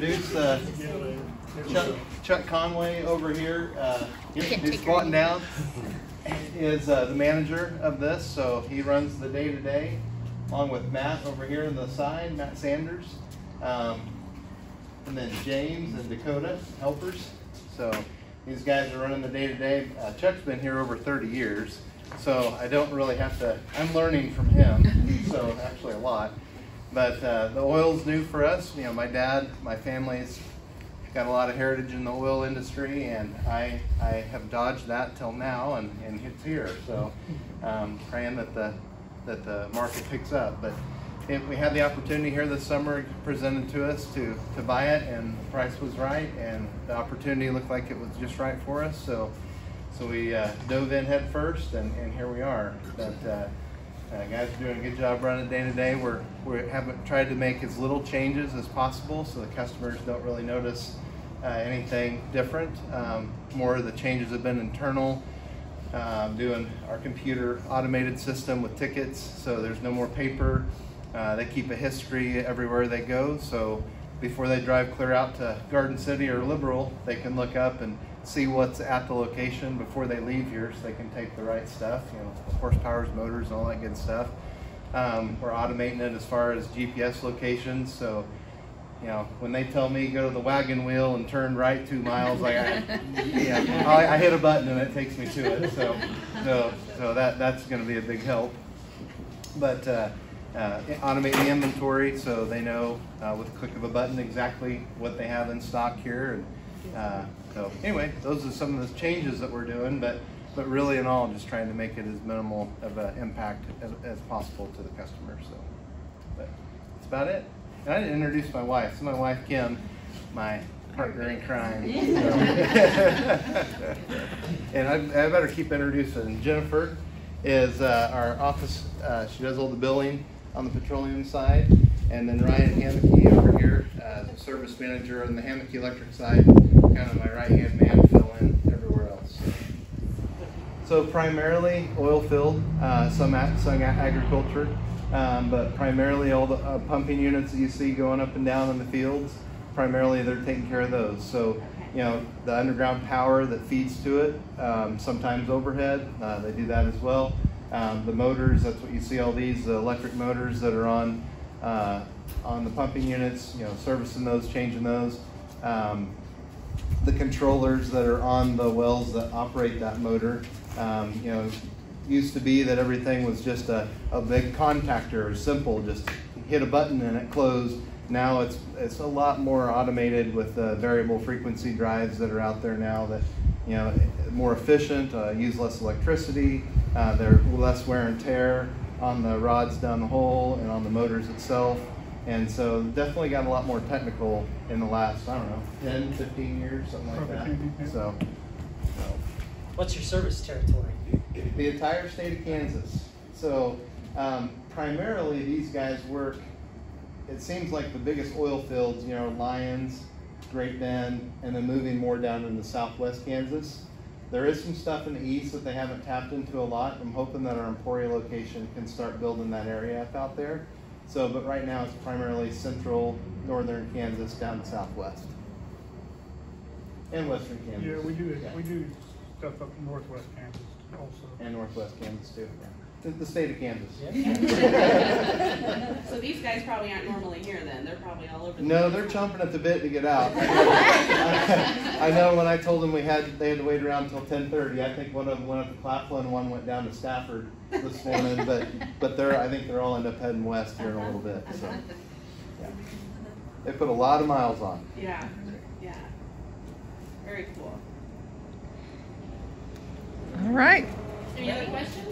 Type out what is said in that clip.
introduce uh, Chuck, Chuck Conway over here. Uh, he's squatting down. Is uh, the manager of this, so he runs the day to day, along with Matt over here on the side, Matt Sanders, um, and then James and Dakota helpers. So these guys are running the day to day. Chuck's been here over 30 years, so I don't really have to. I'm learning from him, so actually a lot. But uh, the oil's new for us. You know, my dad, my family's got a lot of heritage in the oil industry, and I I have dodged that till now, and, and it's here. So um, praying that the that the market picks up. But if we had the opportunity here this summer presented to us to to buy it, and the price was right, and the opportunity looked like it was just right for us. So so we uh, dove in head first, and, and here we are. But uh, uh, guys are doing a good job running day to day. We're we haven't tried to make as little changes as possible, so the customers don't really notice uh, anything different. Um, more of the changes have been internal. Um, doing our computer automated system with tickets, so there's no more paper. Uh, they keep a history everywhere they go, so before they drive clear out to Garden City or Liberal, they can look up and see what's at the location before they leave here so they can take the right stuff, you know, horsepowers, motors, and all that good stuff. Um, we're automating it as far as GPS locations, so you know, when they tell me go to the wagon wheel and turn right two miles, like I, yeah, I, I hit a button and it takes me to it. So, so, so that that's going to be a big help. But uh, uh, automate the inventory so they know uh, with a click of a button exactly what they have in stock here. And, uh, so anyway, those are some of the changes that we're doing, but but really in all, just trying to make it as minimal of an impact as, as possible to the customer. So, but that's about it. And I didn't introduce my wife. So my wife Kim, my partner in crime. and I, I, better keep introducing. Jennifer is uh, our office. Uh, she does all the billing on the petroleum side. And then Ryan Hammeke over here, uh, the service manager on the Hammeke Electric side, kind of my right hand man, fill in everywhere else. So primarily oil field, uh, some, some agriculture, um, but primarily all the uh, pumping units that you see going up and down in the fields, primarily they're taking care of those. So, you know, the underground power that feeds to it, um, sometimes overhead, uh, they do that as well. Um, the motors, that's what you see all these the electric motors that are on uh, on the pumping units, you know, servicing those, changing those. Um, the controllers that are on the wells that operate that motor, um, you know, used to be that everything was just a, a big contactor, simple, just hit a button and it closed. Now it's it's a lot more automated with the variable frequency drives that are out there now that you know more efficient, uh, use less electricity, uh, they're less wear and tear on the rods down the hole and on the motors itself. And so definitely got a lot more technical in the last, I don't know, 10, 15 years, something like that. So, so. What's your service territory? The entire state of Kansas. So um, primarily these guys work, it seems like the biggest oil fields, you know, Lyons, Great Bend, and then moving more down into southwest Kansas. There is some stuff in the east that they haven't tapped into a lot. I'm hoping that our Emporia location can start building that area up out there. So, but right now it's primarily central, northern Kansas down to southwest. And western Kansas. Yeah, we do, yeah. we do stuff up in northwest Kansas also. And northwest Kansas too, yeah the, the state of Kansas. so these guys probably aren't normally here then. They're probably all over. The no, they're chomping at the bit to get out. I know when I told them we had they had to wait around until 10:30. I think one of them went up to Claflin, one went down to Stafford this morning. But but they're I think they're all end up heading west here in a little bit. So yeah, they put a lot of miles on. Yeah, yeah, very cool. All right. Any other questions?